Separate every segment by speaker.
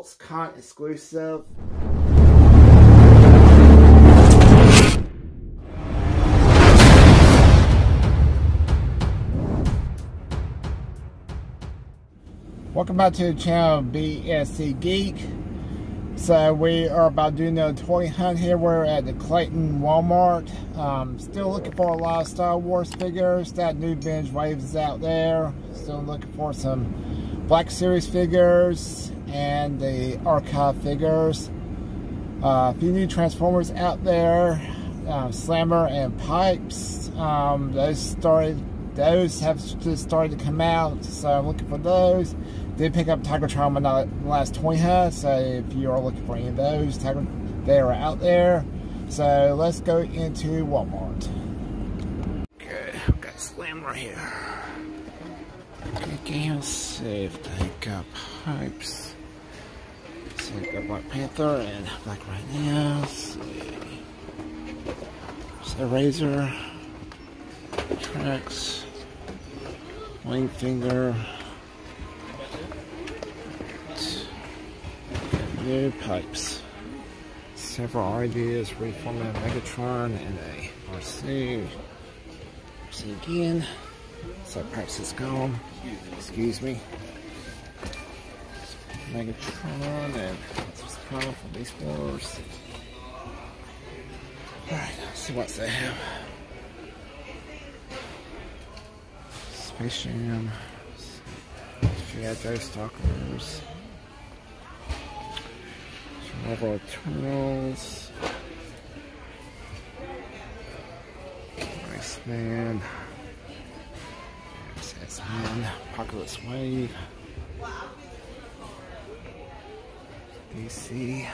Speaker 1: Con exclusive. Welcome back to the channel BSC Geek. So we are about doing a toy hunt here. We're at the Clayton Walmart. Um, still looking for a lot of Star Wars figures. That new Vintage Waves is out there. Still looking for some Black Series figures and the archive figures. Uh, a few new Transformers out there. Uh, Slammer and Pipes. Um, those started. Those have just started to come out, so I'm looking for those did pick up Tigertron in the last toy hunt, so if you are looking for any of those, Tiger, they are out there. So let's go into Walmart. Okay, I've got Slammer here. Okay, game safe. Take up pipes. Black Panther and Black. So, so Razor, Tracks, Wing Finger. new pipes. Several ideas reforming Megatron and a Arcee. Arcee again. So pipes is gone. Excuse me. Megatron and what's problem for these wars. Alright, let's see what they have. Space Jam. G.I. Stalkers. Marvel Eternals. Iceman. There's X-Men. Apocalypse Wave. DC.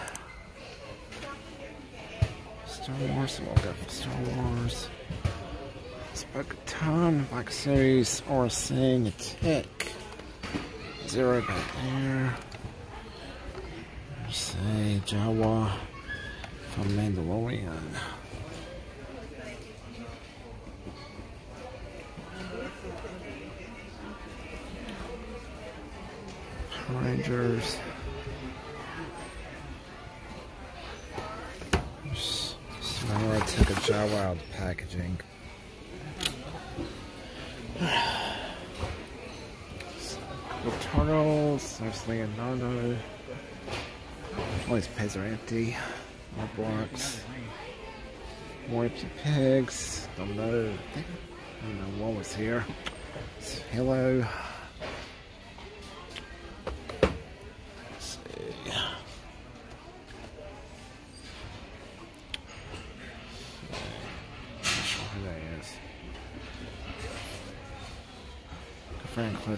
Speaker 1: Star Wars. We'll go for Star Wars. Ton. Black Series. Or Sing. Tick. Zero back there say Jawa from Mandalorian. Rangers. I took a Packaging. Turtles, there's Leonardo. All these pegs are empty. More blocks. More empty pegs. Don't know. I, don't know what was here. Hello.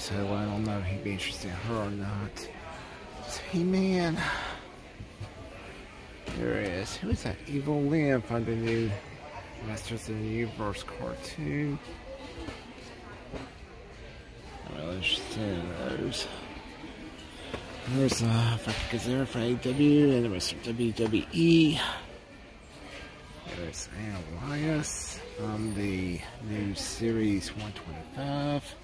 Speaker 1: Hello. I don't know if he'd be interested in her or not. It's He-Man. There is. Who is that? Evil Lamp from the new Masters of the Universe cartoon. I'm really interested in those. There's uh, Frank Gazera for AW and the rest of WWE. There's Anna Elias from the new series 125.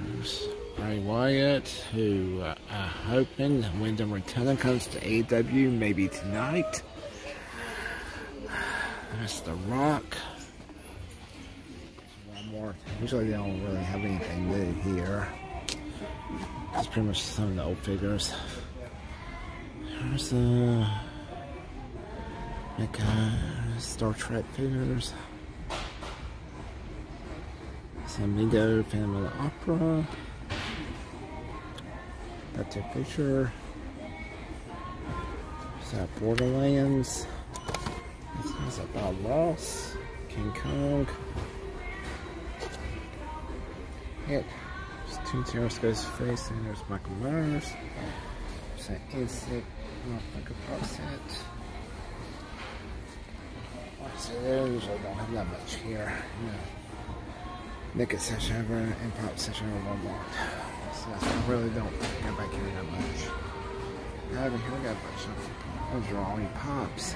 Speaker 1: There's Bray Wyatt, who uh, I'm hoping Windham Rotunda comes to AW maybe tonight. There's The Rock. One more. Usually they don't really have anything new here. It's pretty much some of the old figures. There's the uh, Star Trek figures. Sam Lindo, Phantom of the Opera. That's a picture. Is that Borderlands? This is about Ross, King Kong. Yep. There's two Terrasco's face, and there's Michael Myers. There's an insect, not like a pop set. So there, usually don't have that much here. No. Naked section over and pop section over one more. So I really don't get back here that much. I haven't got much of those are all pops.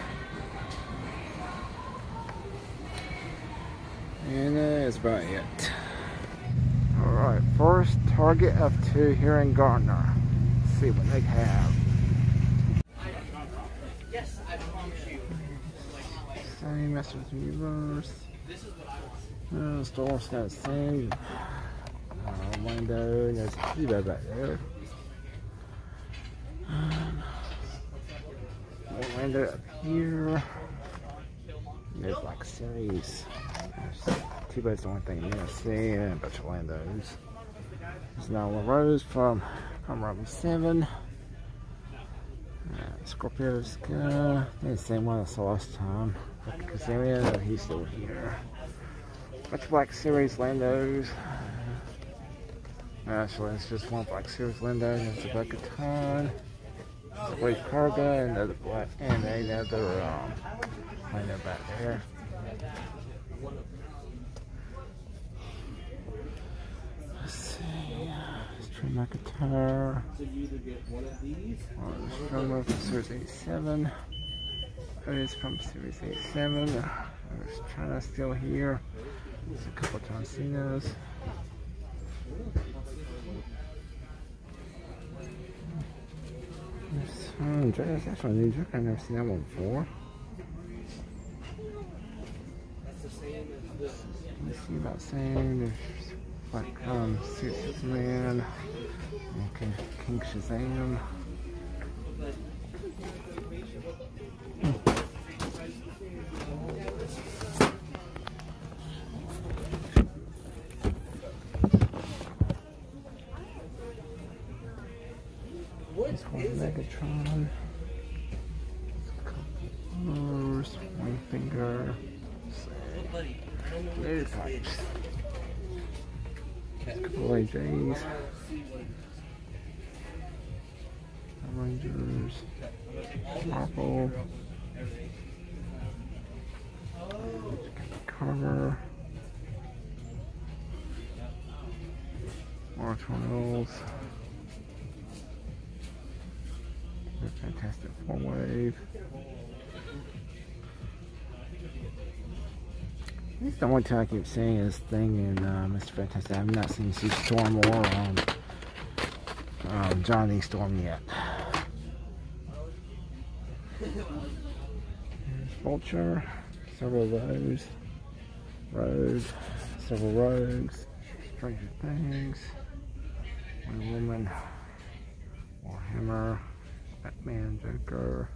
Speaker 1: And uh, that's about it. Alright, first target F2 here in Gardner. see what they have. Same Masters Universe. Uh, Star Wars got same uh, window. There's a Kiba back there. Um, one window up here. There's like series. T-Boat's the only thing you're gonna see, and a bunch of Landos. There's Nala Rose from from Robin 7. Uh, Scorpio's uh, the same one I saw last time. Kazarian, he's still here. Of Black Series Landos. Actually, it's just one Black Series Lando, and it's a Bo-Katan. Blade Karga, and another black, and another um, Lando back there. Let's see. Let's try one of these. Oh, from Series 87. It is from Series 87. There's China still here. There's a couple John Cena's. There's That's actually a new Joker. I've never seen that one before. Let's see about saying there's like um Superman, okay, King Shazam. Megatron. One finger. Later types. Couple AJs. Fantastic Four Wave. This is the only time I keep seeing this thing in uh, Mr. Fantastic. I've not seen Sue Storm or um, um, Johnny Storm yet. There's Vulture, several rows, roads, several rogues, Stranger Things, Wonder Woman, Warhammer, Batman, Joker,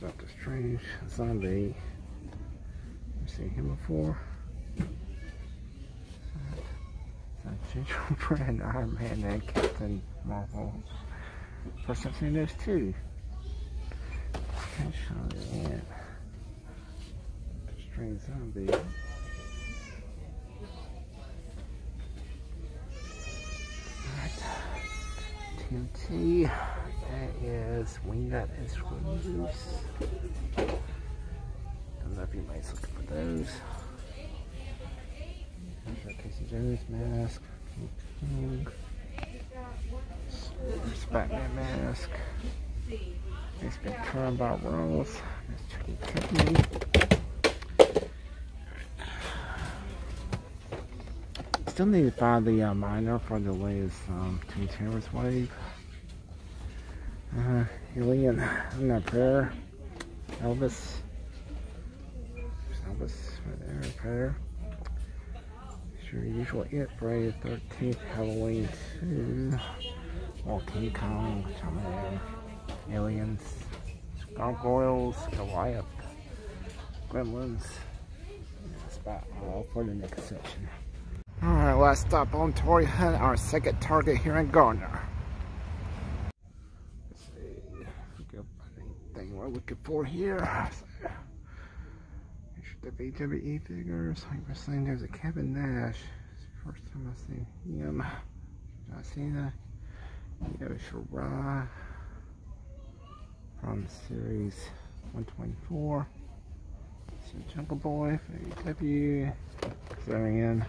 Speaker 1: Doctor Strange, Zombie. I've seen him before. Brand, Iron Man, and Captain Marvel. First I've seen those Strange Zombie. TNT. That is Wingnut and Screws. Don't know if you anybody's looking for those. Casey Jones mask. King. Batman mask. It's been turned by Rose. Tiffany. Still need to find the uh, miner for the latest um, Terrors wave. Uh, Alien that prayer. Elvis. Elvis right there, prayer. It's your usual it Friday the 13th, Halloween 2. More King Kong, Charmander, Aliens, Gargoyles, Goliath, Gremlins. About all for the next section. Alright, last stop on Toy Hunt, our second target here in Gardner. Let's see if we can find anything we're looking for here. The WWE figures, like saying, there's a Kevin Nash. First time I've seen him. John Cena, Io Shirai from series 124. So Jungle Boy for AEW, Kazarian,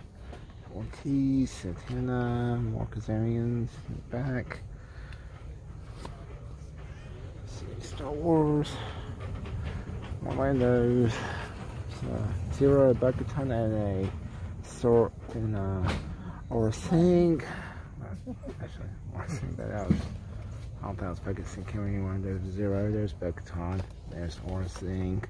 Speaker 1: Ortiz, Santana, more Kazarians in the back. Star Wars, Orlando's, uh, Zero, Bo-Katan, and a sort in uh, or Sing. Actually, I think that was focusing carrying one of those zero. There's Bo-Katan. There's Orsing.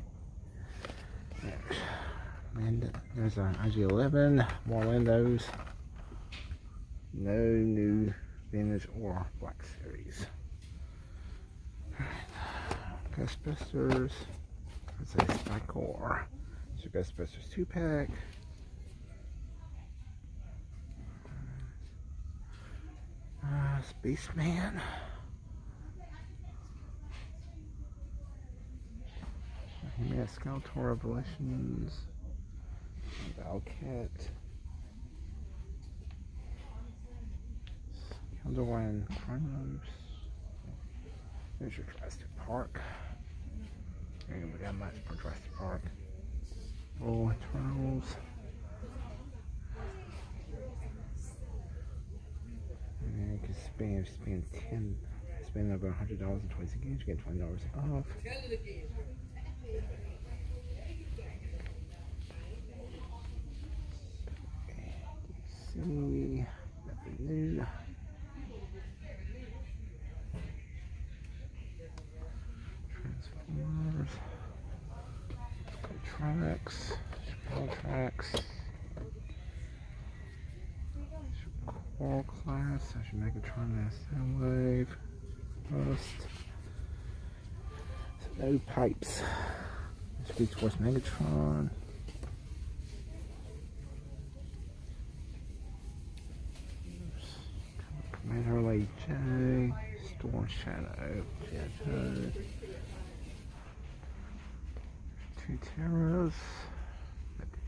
Speaker 1: And there's an IG11. More windows. No new vintage or black series. Ghostbusters. It's a. It's your Ghostbusters 2 pack. Uh, Spaceman. Yeah, Skeletor Revelations. Valcat. Underline Chronos. There's your Jurassic Park. And we got much for Jurassic Park. Oh, Eternals. And you can spend, spend 10, spend over $100 and 20 seconds, you get $20 off. See, nothing new. Transformers, Tracks, Tracks, Core Class, I should Megatron Soundwave, Rust, no pipes. Speed Force Megatron. Commander Lady Jaye, Storm Shadow, Jet Two Terras,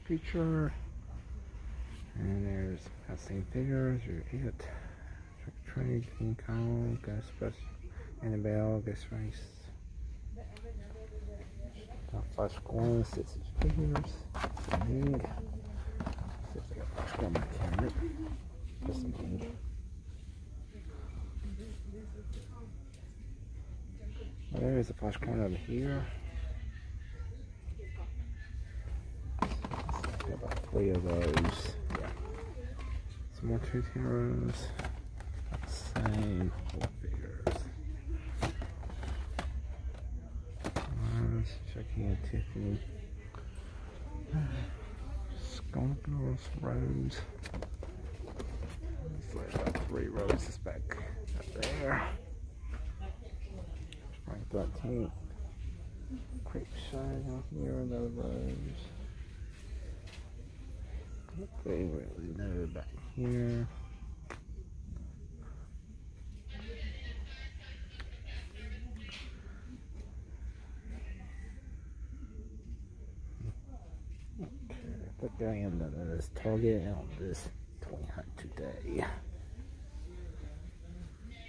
Speaker 1: Feature, and there's that same figures, your It, Trick Trade, King Kong, Ghostbusters, Annabelle, Ghost Race, flash this is figures. Got flash camera. Just there is a flash coin over here. About three of those. Some more tooth heroes. Same four figures. Checking out Tiffany. Skulkers, Rose. Looks like about three roses back up there. Frank 13th. Quick shine out here, another rose. Nothing really know back here. put going into this target on this toy hunt today.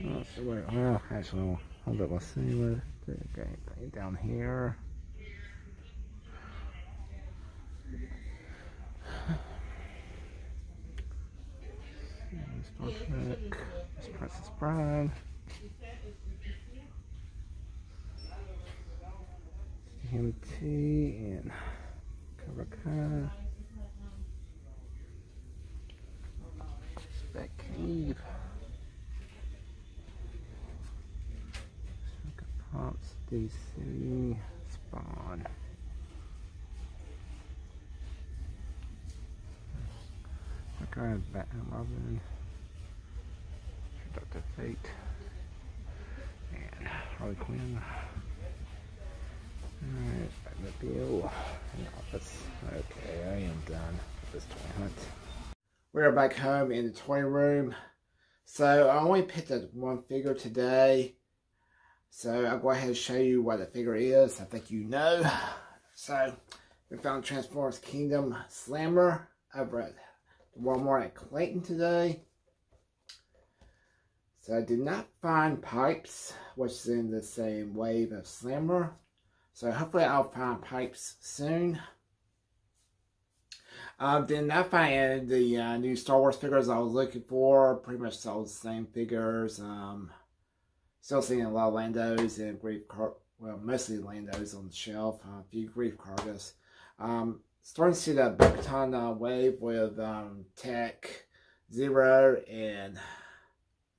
Speaker 1: Oh, so wait, well, actually, up, let's see what the game down here. Trek, Princess Bride. MT and Kai. that cave. Pops, DC, Spawn. Okay, Batman Robin, Fate, and Harley Quinn. Alright, the office. Okay, I am done with this toy hunt. We're back home in the toy room. So I only picked up one figure today. So I'll go ahead and show you what the figure is. I think you know. So we found Transformers Kingdom Slammer over at Walmart at Clayton today. So I did not find Pipes, which is in the same wave of Slammer. So hopefully I'll find Pipes soon. Um, did not find the uh, new Star Wars figures I was looking for. Pretty much saw the same figures. Um, still seeing a lot of Landos and Greef Car well, mostly Landos on the shelf. Uh, a few Greef Kargas. Um, starting to see that Bo-Katan uh, wave with um, Tech Zero and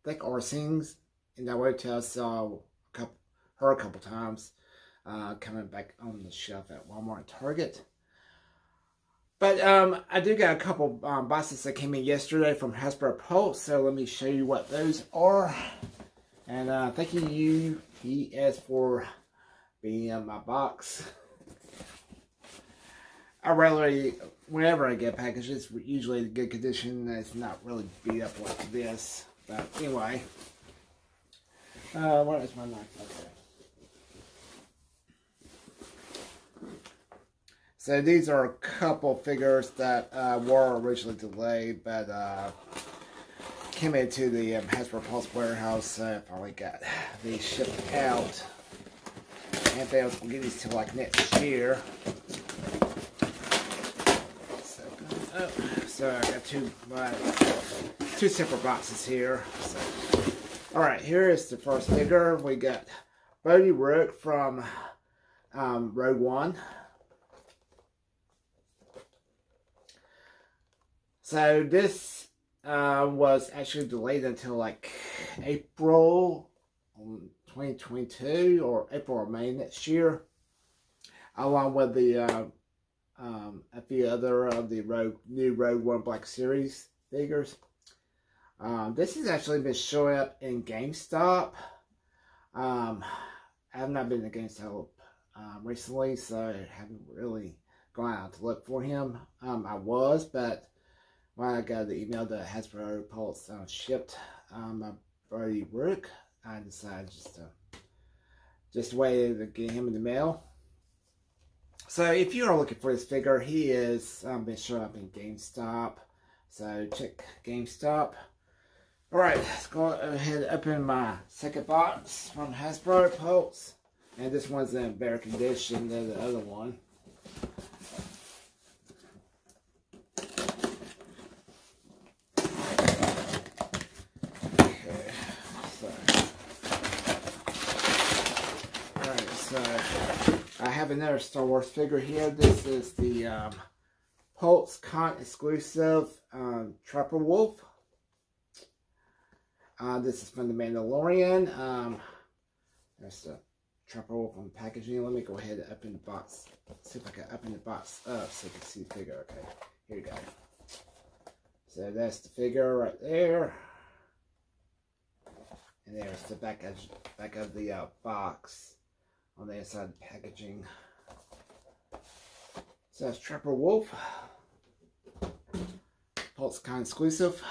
Speaker 1: I think Orsings in that hotel. I saw a couple, her a couple times uh, coming back on the shelf at Walmart and Target. But um, I do got a couple um, boxes that came in yesterday from Hasbro Pulse, so let me show you what those are. And uh, thank you, UPS, for being in my box. I rarely, whenever I get packages, usually in good condition. It's not really beat up like this. But anyway, uh, where is my knife? Okay. So these are a couple figures that uh, were originally delayed, but uh, came into the um, Hasbro Pulse warehouse. Uh, finally got these shipped out. And they will get these till like next year. So, oh, so I got two, uh, two separate boxes here. So, all right, here is the first figure. We got Bodhi Rook from um, Rogue One. So this uh, was actually delayed until like April 2022 or April or May next year, along with the uh, um, a few other of the Rogue new Rogue One Black Series figures. Um, this has actually been showing up in GameStop. Um, I have not been to GameStop um, recently, so I haven't really gone out to look for him. Um, I was, but when I got the email that Hasbro Pulse shipped um, my Bodhi Rook, I decided just to just wait to get him in the mail. So if you are looking for this figure, he is um, been showing up in GameStop. So check GameStop. Alright, let's go ahead and open my second box from Hasbro Pulse. And this one's in better condition than the other one. Okay. Alright, so I have another Star Wars figure here. This is the um, Pulse Con exclusive um, Trapper Wolf. Uh, this is from the Mandalorian. Um, there's the Trapper Wolf on the packaging. Let me go ahead and open the box. See if I can open the box up so you can see the figure. Okay, here you go. So that's the figure right there. And there's the back of, back of the uh, box on the inside packaging. So that's Trapper Wolf. Pulse PulseCon exclusive.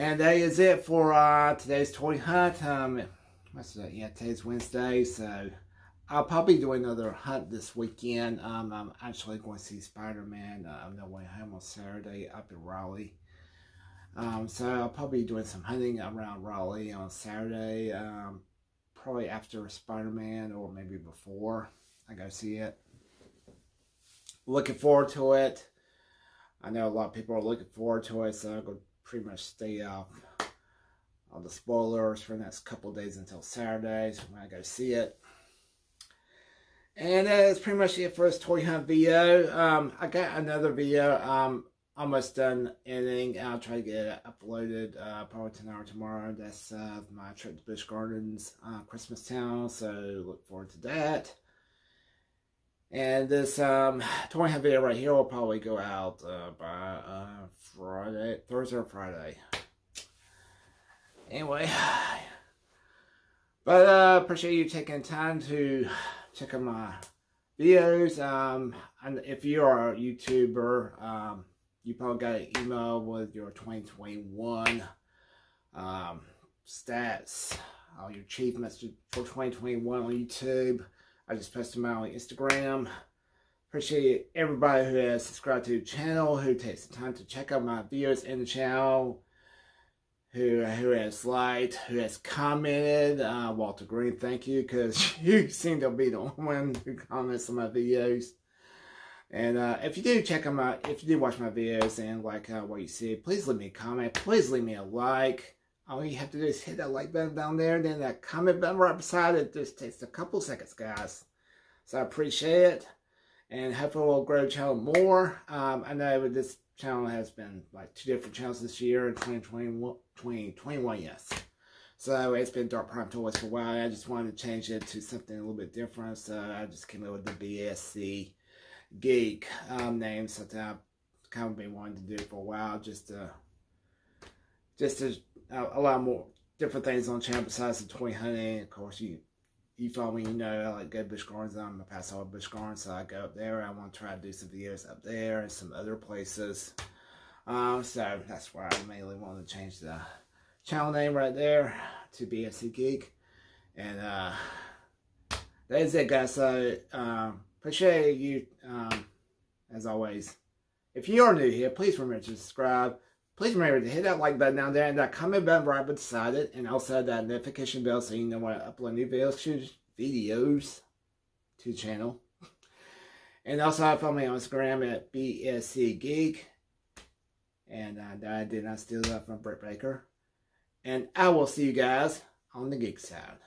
Speaker 1: And that is it for uh, today's toy hunt. Um, what's that? Yeah, today's Wednesday, so I'll probably do another hunt this weekend. Um, I'm actually going to see Spider-Man uh, on the way home on Saturday up in Raleigh. Um, so I'll probably be doing some hunting around Raleigh on Saturday. Um, probably after Spider-Man or maybe before I go see it. Looking forward to it. I know a lot of people are looking forward to it, so I'm going to pretty much stay off all the spoilers for the next couple days until Saturday when I go see it. And that's pretty much it for this toy hunt video. Um, I got another video. Um, almost done editing. I'll try to get it uploaded uh, probably tonight or tomorrow. That's uh, my trip to Busch Gardens, uh, Christmas Town. So look forward to that. And this um, hunt video right here will probably go out uh, by uh, Friday, Thursday or Friday. Anyway, but uh, appreciate you taking time to check out my videos. Um, and if you are a YouTuber, um, you probably got an email with your 2021 um, stats, all your achievements for 2021 on YouTube. I just posted out on Instagram. Appreciate everybody who has subscribed to the channel, who takes the time to check out my videos in the channel, who who has liked, who has commented. Uh, Walter Green, thank you, because you seem to be the only one who comments on my videos. And uh, if you do check them out, if you do watch my videos and like uh, what you see, please leave me a comment. Please leave me a like. All you have to do is hit that like button down there. Then that comment button right beside it just takes a couple seconds, guys. So I appreciate it. And hopefully we'll grow the channel more. Um, I know this channel has been like two different channels this year in 2021, 2021 yes. So it's been Dark Prime Toys for a while. I just wanted to change it to something a little bit different. So I just came up with the BSC Geek um, name. Something I've kind of been wanting to do for a while. Just to, just to uh, allow more different things on the channel besides the toy hunting. Of course, you you follow me, you know I like go Busch Gardens. I'm a past all Busch Gardens, so I go up there. I want to try to do some videos up there and some other places. Um, so that's why I mainly want to change the channel name right there to BSC Geek. And uh, that is it, guys. So, um, appreciate you, um, as always. If you are new here, please remember to subscribe. Please remember to hit that like button down there and that comment button right beside it. And also that notification bell so you know when I upload new videos, videos to the channel. And also follow me on Instagram at BSC Geek. And uh, I did not steal that from Britt Baker. And I will see you guys on the geek side.